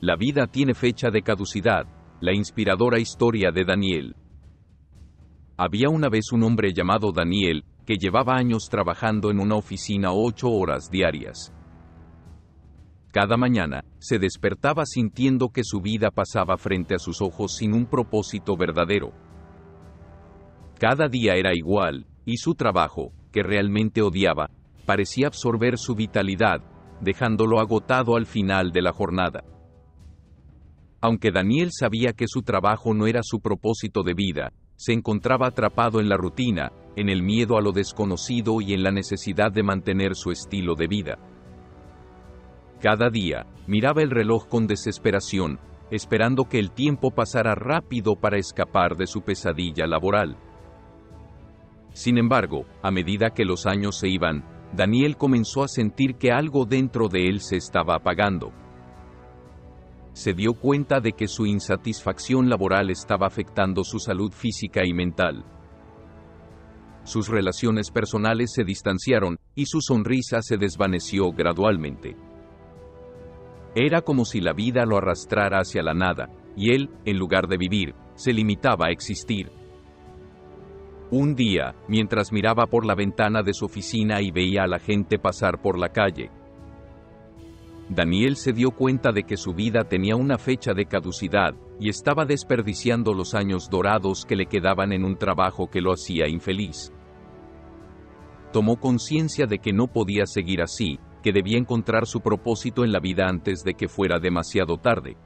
La vida tiene fecha de caducidad, la inspiradora historia de Daniel. Había una vez un hombre llamado Daniel, que llevaba años trabajando en una oficina ocho horas diarias. Cada mañana, se despertaba sintiendo que su vida pasaba frente a sus ojos sin un propósito verdadero. Cada día era igual, y su trabajo, que realmente odiaba, parecía absorber su vitalidad, dejándolo agotado al final de la jornada. Aunque Daniel sabía que su trabajo no era su propósito de vida, se encontraba atrapado en la rutina, en el miedo a lo desconocido y en la necesidad de mantener su estilo de vida. Cada día, miraba el reloj con desesperación, esperando que el tiempo pasara rápido para escapar de su pesadilla laboral. Sin embargo, a medida que los años se iban, Daniel comenzó a sentir que algo dentro de él se estaba apagando. Se dio cuenta de que su insatisfacción laboral estaba afectando su salud física y mental. Sus relaciones personales se distanciaron y su sonrisa se desvaneció gradualmente. Era como si la vida lo arrastrara hacia la nada, y él, en lugar de vivir, se limitaba a existir. Un día, mientras miraba por la ventana de su oficina y veía a la gente pasar por la calle, Daniel se dio cuenta de que su vida tenía una fecha de caducidad, y estaba desperdiciando los años dorados que le quedaban en un trabajo que lo hacía infeliz. Tomó conciencia de que no podía seguir así, que debía encontrar su propósito en la vida antes de que fuera demasiado tarde.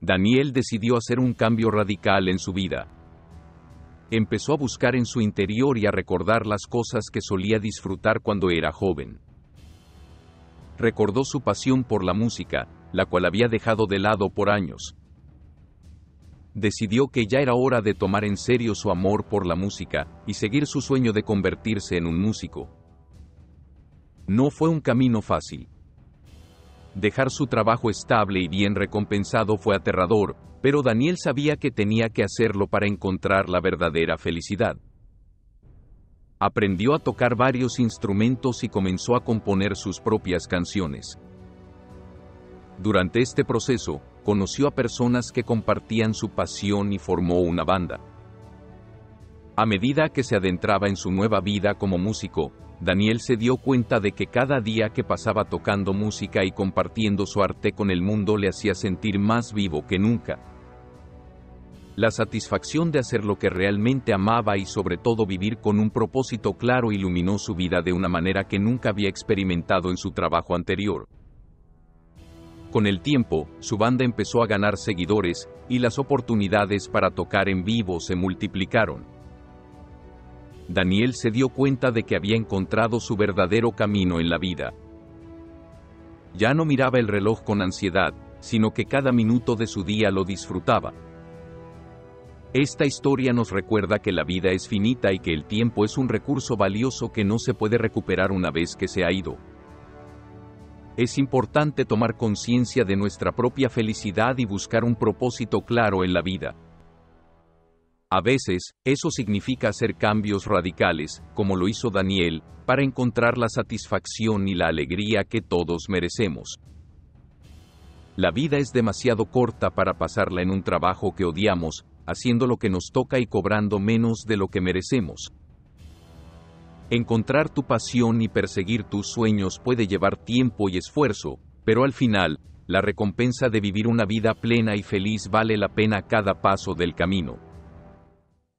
Daniel decidió hacer un cambio radical en su vida. Empezó a buscar en su interior y a recordar las cosas que solía disfrutar cuando era joven. Recordó su pasión por la música, la cual había dejado de lado por años. Decidió que ya era hora de tomar en serio su amor por la música y seguir su sueño de convertirse en un músico. No fue un camino fácil. Dejar su trabajo estable y bien recompensado fue aterrador, pero Daniel sabía que tenía que hacerlo para encontrar la verdadera felicidad. Aprendió a tocar varios instrumentos y comenzó a componer sus propias canciones. Durante este proceso, conoció a personas que compartían su pasión y formó una banda. A medida que se adentraba en su nueva vida como músico, Daniel se dio cuenta de que cada día que pasaba tocando música y compartiendo su arte con el mundo le hacía sentir más vivo que nunca. La satisfacción de hacer lo que realmente amaba y sobre todo vivir con un propósito claro iluminó su vida de una manera que nunca había experimentado en su trabajo anterior. Con el tiempo, su banda empezó a ganar seguidores, y las oportunidades para tocar en vivo se multiplicaron. Daniel se dio cuenta de que había encontrado su verdadero camino en la vida. Ya no miraba el reloj con ansiedad, sino que cada minuto de su día lo disfrutaba. Esta historia nos recuerda que la vida es finita y que el tiempo es un recurso valioso que no se puede recuperar una vez que se ha ido. Es importante tomar conciencia de nuestra propia felicidad y buscar un propósito claro en la vida. A veces, eso significa hacer cambios radicales, como lo hizo Daniel, para encontrar la satisfacción y la alegría que todos merecemos. La vida es demasiado corta para pasarla en un trabajo que odiamos, haciendo lo que nos toca y cobrando menos de lo que merecemos. Encontrar tu pasión y perseguir tus sueños puede llevar tiempo y esfuerzo, pero al final, la recompensa de vivir una vida plena y feliz vale la pena cada paso del camino.